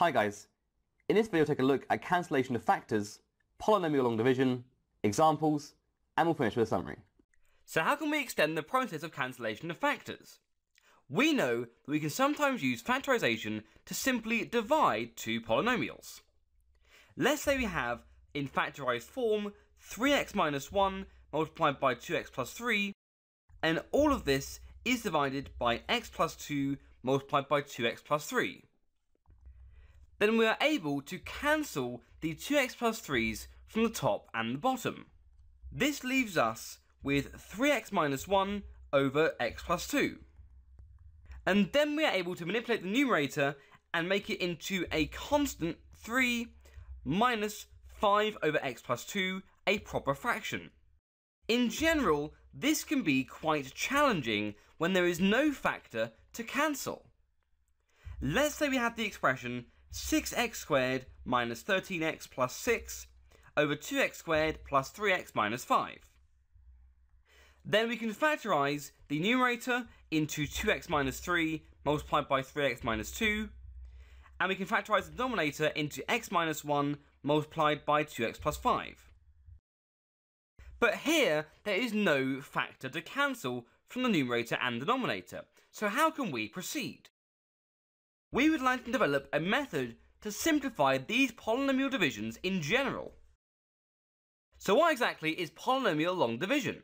Hi guys, in this video we'll take a look at cancellation of factors, polynomial long division, examples, and we'll finish with a summary. So how can we extend the process of cancellation of factors? We know that we can sometimes use factorization to simply divide two polynomials. Let's say we have, in factorized form, 3x minus 1 multiplied by 2x plus 3, and all of this is divided by x plus 2 multiplied by 2x plus 3. Then we are able to cancel the 2x plus 3's from the top and the bottom. This leaves us with 3x minus 1 over x plus 2. And then we are able to manipulate the numerator and make it into a constant 3 minus 5 over x plus 2, a proper fraction. In general, this can be quite challenging when there is no factor to cancel. Let's say we have the expression 6x squared minus 13x plus 6 over 2x squared plus 3x minus 5. Then we can factorize the numerator into 2x minus 3 multiplied by 3x minus 2, and we can factorize the denominator into x minus 1 multiplied by 2x plus 5. But here, there is no factor to cancel from the numerator and denominator, so how can we proceed? We would like to develop a method to simplify these polynomial divisions in general. So what exactly is polynomial long division?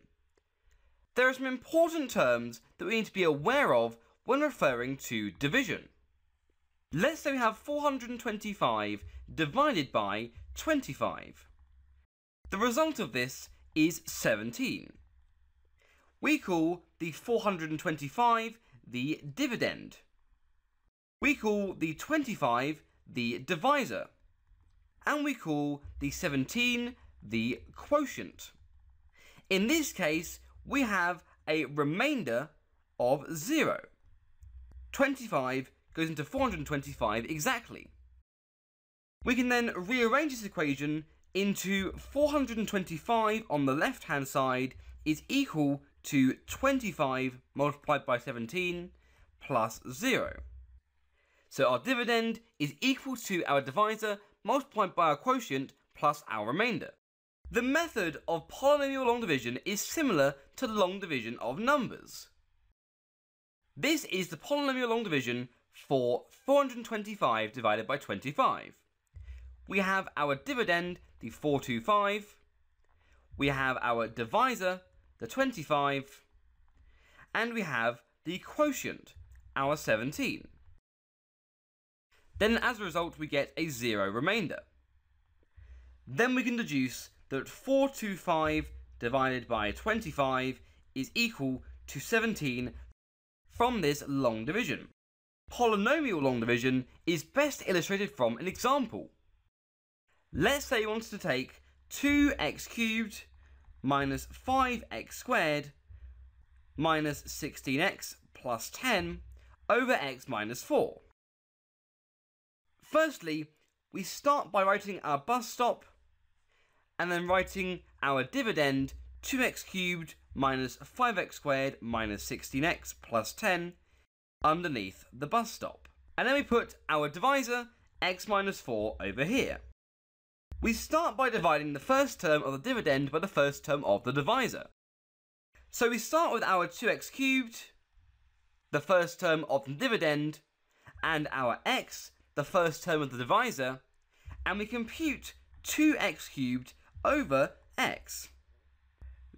There are some important terms that we need to be aware of when referring to division. Let's say we have 425 divided by 25. The result of this is 17. We call the 425 the dividend. We call the 25 the divisor. And we call the 17 the quotient. In this case, we have a remainder of 0. 25 goes into 425 exactly. We can then rearrange this equation into 425 on the left hand side is equal to 25 multiplied by 17 plus 0. So our dividend is equal to our divisor multiplied by our quotient plus our remainder. The method of polynomial long division is similar to long division of numbers. This is the polynomial long division for 425 divided by 25. We have our dividend, the 425. We have our divisor, the 25. And we have the quotient, our 17. Then as a result we get a zero remainder. Then we can deduce that 425 divided by 25 is equal to 17 from this long division. Polynomial long division is best illustrated from an example. Let's say you wanted to take 2x cubed minus 5x squared minus 16x plus 10 over x minus 4. Firstly, we start by writing our bus stop and then writing our dividend 2x cubed minus 5x squared minus 16x plus 10 underneath the bus stop. And then we put our divisor x minus 4 over here. We start by dividing the first term of the dividend by the first term of the divisor. So we start with our 2x cubed, the first term of the dividend, and our x the first term of the divisor, and we compute 2x cubed over x.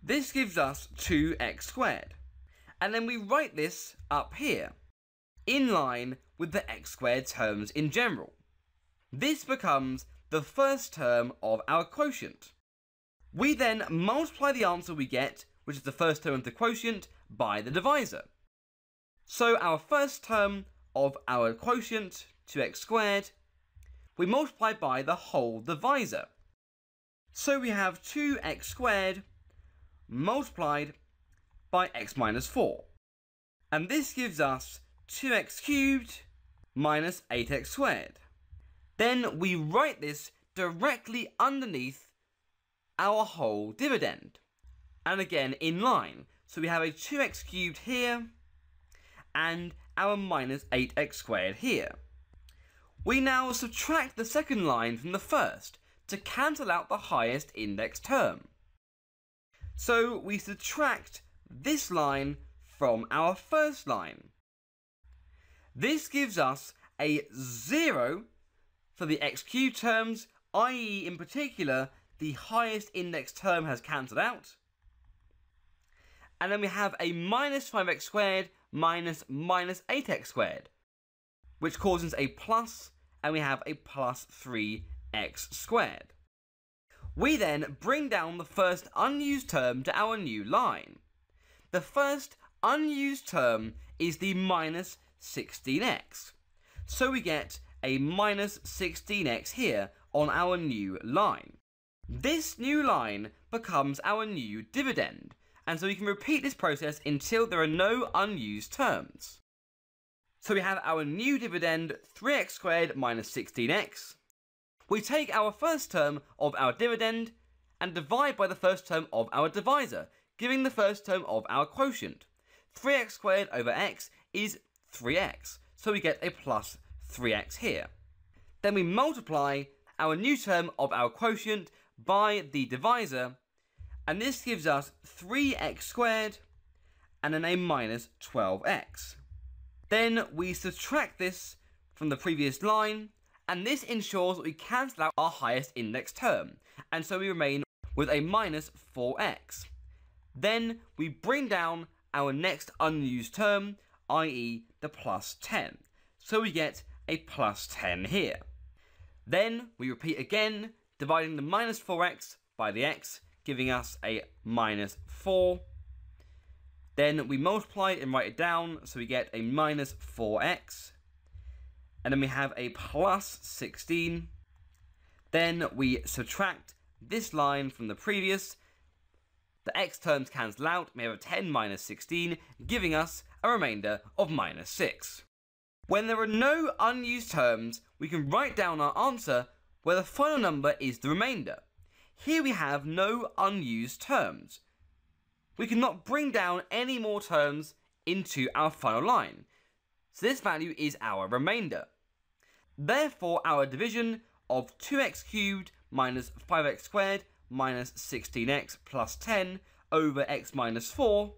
This gives us 2x squared. And then we write this up here, in line with the x squared terms in general. This becomes the first term of our quotient. We then multiply the answer we get, which is the first term of the quotient, by the divisor. So our first term of our quotient 2x squared, we multiply by the whole divisor. So we have 2x squared multiplied by x minus 4. And this gives us 2x cubed minus 8x squared. Then we write this directly underneath our whole dividend. And again in line. So we have a 2x cubed here and our minus 8x squared here We now subtract the second line from the first to cancel out the highest index term. So we subtract this line from our first line. This gives us a 0 for the x cubed terms, i.e. in particular, the highest index term has cancelled out. And then we have a minus 5x squared minus minus 8x squared, which causes a plus, and we have a plus 3x squared. We then bring down the first unused term to our new line. The first unused term is the minus 16x. So we get a minus 16x here on our new line. This new line becomes our new dividend, and so we can repeat this process until there are no unused terms. So we have our new dividend 3x squared minus 16x. We take our first term of our dividend and divide by the first term of our divisor, giving the first term of our quotient. 3x squared over x is 3x, so we get a plus 3x here. Then we multiply our new term of our quotient by the divisor, and this gives us 3x squared and then a minus 12x. Then we subtract this from the previous line, and this ensures that we cancel out our highest index term, and so we remain with a minus 4x. Then we bring down our next unused term, i.e. the plus 10. So we get a plus 10 here. Then we repeat again, dividing the minus 4x by the x, giving us a minus 4. Then we multiply and write it down, so we get a minus 4x. And then we have a plus 16. Then we subtract this line from the previous. The x terms cancel out, we have a 10 minus 16, giving us a remainder of minus 6. When there are no unused terms, we can write down our answer where the final number is the remainder. Here we have no unused terms. We cannot bring down any more terms into our final line. So this value is our remainder. Therefore, our division of 2x cubed minus 5x squared minus 16x plus 10 over x minus 4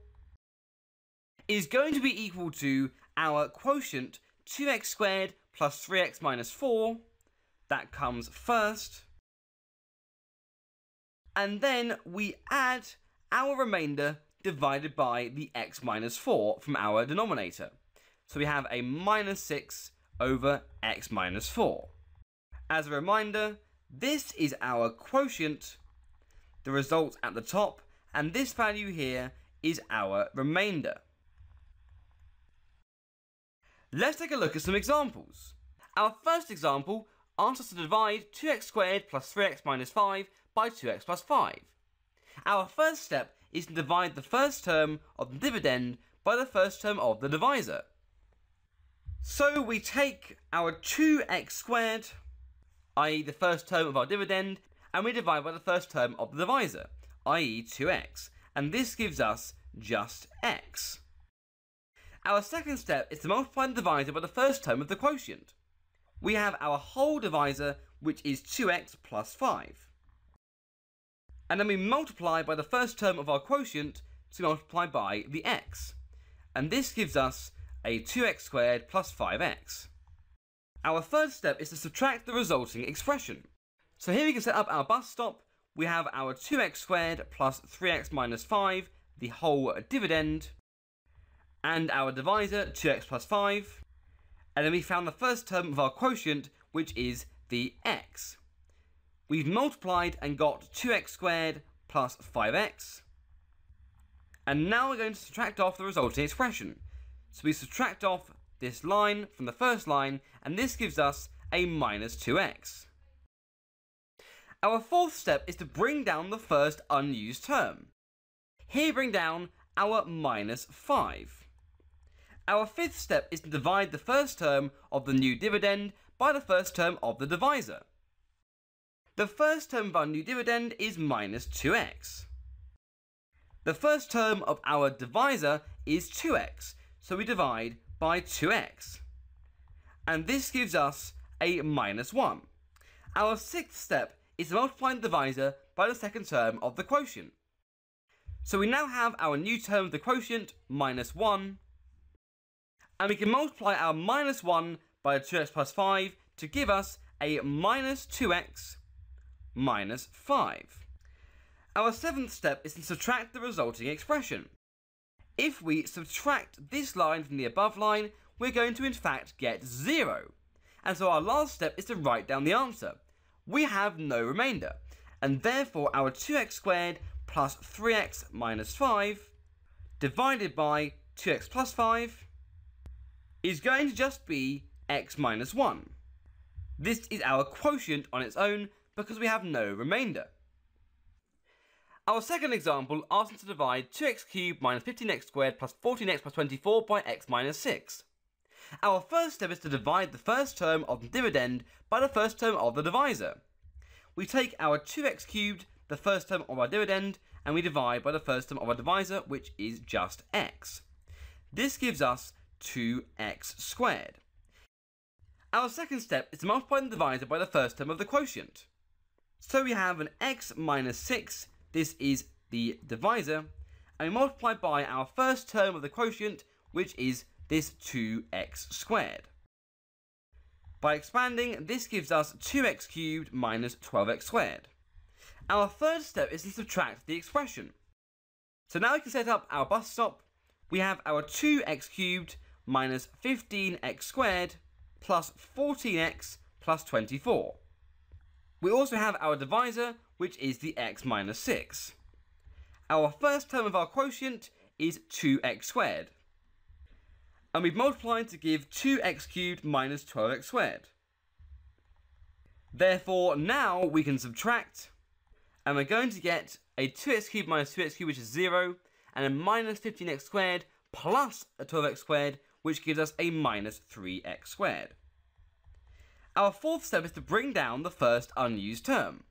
is going to be equal to our quotient 2x squared plus 3x minus 4. That comes first. And then we add our remainder divided by the x minus 4 from our denominator. So we have a minus 6 over x minus 4. As a reminder, this is our quotient, the result at the top, and this value here is our remainder. Let's take a look at some examples. Our first example asks us to divide 2x squared plus 3x minus 5 by 2x plus 5. Our first step is to divide the first term of the dividend by the first term of the divisor. So we take our 2x squared, i.e. the first term of our dividend, and we divide by the first term of the divisor, i.e. 2x, and this gives us just x. Our second step is to multiply the divisor by the first term of the quotient. We have our whole divisor, which is 2x plus 5. And then we multiply by the first term of our quotient to multiply by the x. And this gives us a 2x squared plus 5x. Our third step is to subtract the resulting expression. So here we can set up our bus stop. We have our 2x squared plus 3x minus 5, the whole dividend, and our divisor, 2x plus 5. And then we found the first term of our quotient, which is the x. We've multiplied and got 2x squared plus 5x. And now we're going to subtract off the resulting expression. So we subtract off this line from the first line, and this gives us a minus 2x. Our fourth step is to bring down the first unused term. Here bring down our minus 5. Our fifth step is to divide the first term of the new dividend by the first term of the divisor. The first term of our new dividend is minus 2x. The first term of our divisor is 2x, so we divide by 2x. And this gives us a minus 1. Our sixth step is to multiply the divisor by the second term of the quotient. So we now have our new term of the quotient, minus 1, and we can multiply our minus 1 by 2x plus 5 to give us a minus 2x minus 5. Our seventh step is to subtract the resulting expression. If we subtract this line from the above line, we're going to in fact get 0. And so our last step is to write down the answer. We have no remainder, and therefore our 2x squared plus 3x minus 5 divided by 2x plus 5 is going to just be x minus 1. This is our quotient on its own because we have no remainder. Our second example asks us to divide 2x cubed minus 15x squared plus 14x plus 24 by x minus 6. Our first step is to divide the first term of the dividend by the first term of the divisor. We take our 2x cubed, the first term of our dividend, and we divide by the first term of our divisor, which is just x. This gives us 2x squared. Our second step is to multiply the divisor by the first term of the quotient. So we have an x minus 6, this is the divisor, and we multiply by our first term of the quotient, which is this 2x squared. By expanding, this gives us 2x cubed minus 12x squared. Our third step is to subtract the expression. So now we can set up our bus stop. We have our 2x cubed minus 15x squared plus 14x plus 24. We also have our divisor, which is the x minus 6. Our first term of our quotient is 2x squared. And we've multiplied to give 2x cubed minus 12x squared. Therefore, now we can subtract, and we're going to get a 2x cubed minus 2x cubed, which is 0, and a minus 15x squared plus a 12x squared, which gives us a minus 3x squared. Our fourth step is to bring down the first unused term.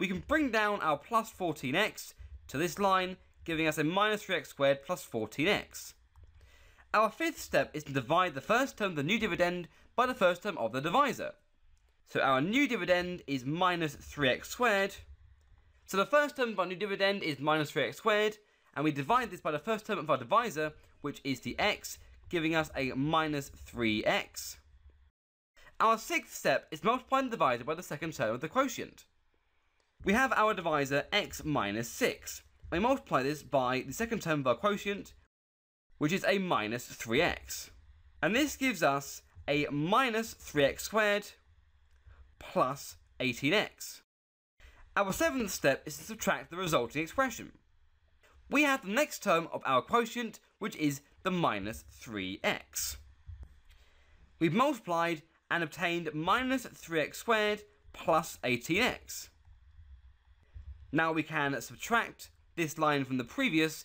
We can bring down our plus 14x to this line, giving us a minus 3x squared plus 14x. Our fifth step is to divide the first term of the new dividend by the first term of the divisor. So our new dividend is minus 3x squared. So the first term of our new dividend is minus 3x squared, and we divide this by the first term of our divisor, which is the x, giving us a minus 3x. Our sixth step is multiplying the divisor by the second term of the quotient. We have our divisor x minus 6. We multiply this by the second term of our quotient, which is a minus 3x. And this gives us a minus 3x squared plus 18x. Our seventh step is to subtract the resulting expression. We have the next term of our quotient, which is the minus 3x. We've multiplied and obtained minus 3x squared plus 18x. Now we can subtract this line from the previous,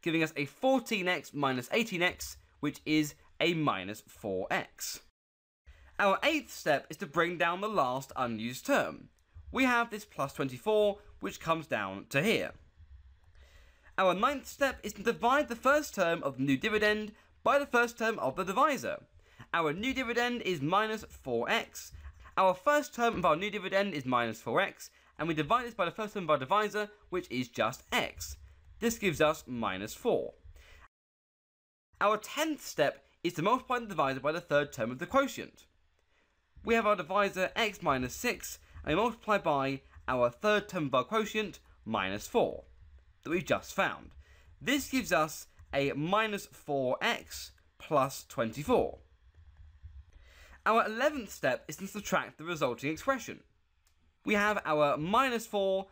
giving us a 14x minus 18x, which is a minus 4x. Our eighth step is to bring down the last unused term. We have this plus 24, which comes down to here. Our ninth step is to divide the first term of the new dividend by the first term of the divisor. Our new dividend is minus 4x. Our first term of our new dividend is minus 4x, and we divide this by the first term of our divisor, which is just x. This gives us minus 4. Our tenth step is to multiply the divisor by the third term of the quotient. We have our divisor x minus 6, and we multiply by our third term of our quotient, minus 4 that we've just found. This gives us a minus 4x plus 24. Our 11th step is to subtract the resulting expression. We have our minus 4,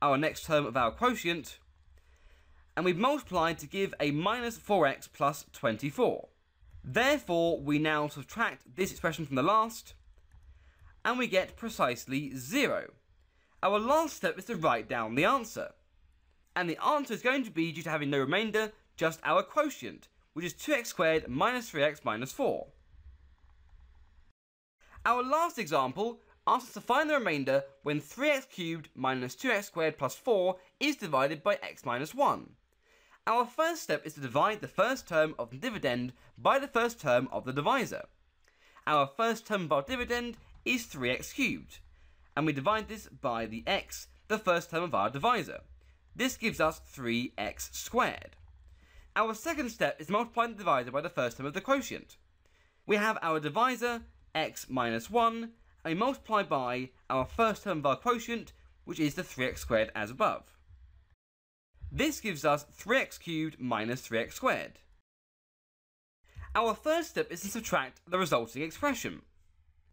our next term of our quotient, and we've multiplied to give a minus 4x plus 24. Therefore, we now subtract this expression from the last, and we get precisely 0. Our last step is to write down the answer and the answer is going to be, due to having no remainder, just our quotient, which is 2x squared minus 3x minus 4. Our last example asks us to find the remainder when 3x cubed minus 2x squared plus 4 is divided by x minus 1. Our first step is to divide the first term of the dividend by the first term of the divisor. our first term of our dividend is 3x cubed, and we divide this by the x, the first term of our divisor. This gives us 3x squared. Our second step is multiplying the divisor by the first term of the quotient. We have our divisor, x minus 1, and we multiply by our first term of our quotient, which is the 3x squared as above. This gives us 3x cubed minus 3x squared. Our first step is to subtract the resulting expression.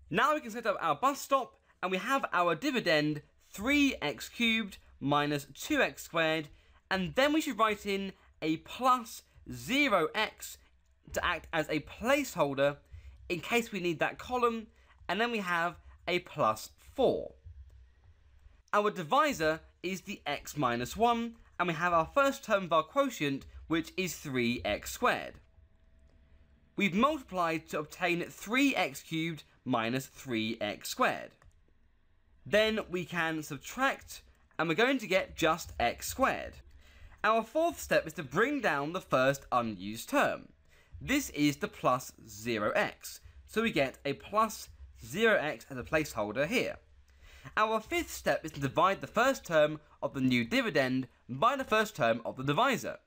Now we can set up our bus stop and we have our dividend 3x cubed minus 2x squared and then we should write in a plus 0x to act as a placeholder in case we need that column and then we have a plus 4. Our divisor is the x minus 1 and we have our first term of our quotient which is 3x squared. We've multiplied to obtain 3x cubed minus 3x squared. Then we can subtract, and we're going to get just x squared. Our fourth step is to bring down the first unused term. This is the plus 0x, so we get a plus 0x as a placeholder here. Our fifth step is to divide the first term of the new dividend by the first term of the divisor.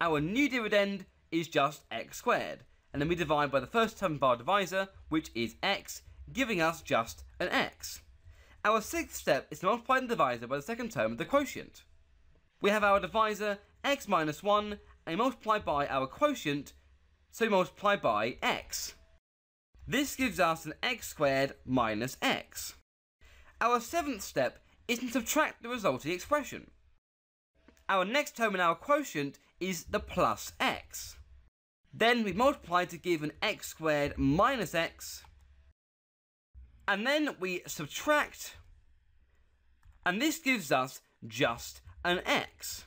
Our new dividend is just x squared, and then we divide by the first term of our divisor, which is x, giving us just an x. Our sixth step is to multiply the divisor by the second term of the quotient. We have our divisor x minus 1, and multiply by our quotient, so we multiply by x. This gives us an x squared minus x. Our seventh step is to subtract the resulting expression. Our next term in our quotient is the plus x. Then we multiply to give an x squared minus x. And then we subtract. And this gives us just an x.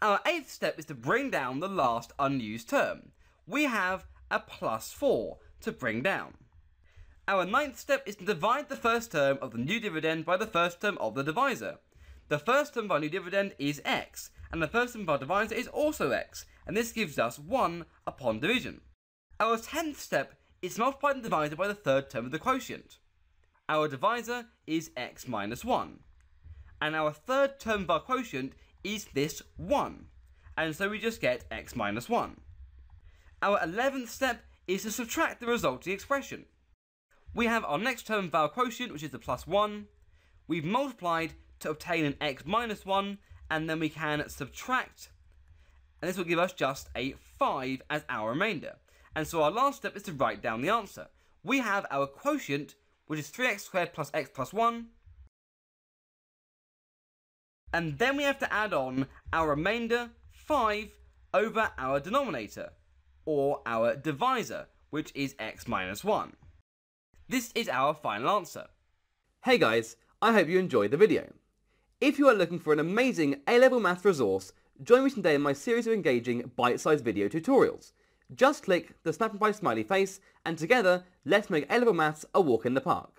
Our eighth step is to bring down the last unused term. We have a plus 4 to bring down. Our ninth step is to divide the first term of the new dividend by the first term of the divisor. The first term of our new dividend is x, and the first term of our divisor is also x, and this gives us 1 upon division. Our 10th step is to multiply the divisor by the third term of the quotient. Our divisor is x minus 1. And our third term of our quotient is this 1. And so we just get x minus 1. Our 11th step is to subtract the resulting expression. We have our next term our quotient, which is the plus 1. We've multiplied to obtain an x minus 1, and then we can subtract and this will give us just a 5 as our remainder. And so our last step is to write down the answer. We have our quotient, which is 3x squared plus x plus 1. And then we have to add on our remainder, 5, over our denominator, or our divisor, which is x minus 1. This is our final answer. Hey guys, I hope you enjoyed the video. If you are looking for an amazing A-level math resource Join me today in my series of engaging bite-sized video tutorials. Just click the snap and by smiley face and together let's make A-level maths a walk in the park.